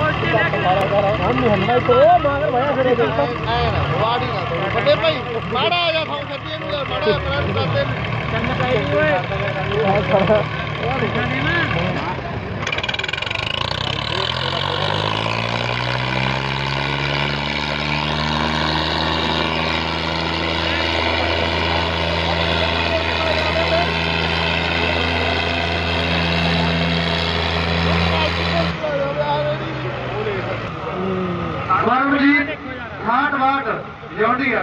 हम हमारे तो मांगर भैया से देखो वाड़ी ना तो बड़े भाई मारा आ जाता हूँ सच्ची में बड़ा प्राण करते हैं चंद्र का ही हुए और दिखा देना 62 ਲਿਆਉਂਦੀ ਆ।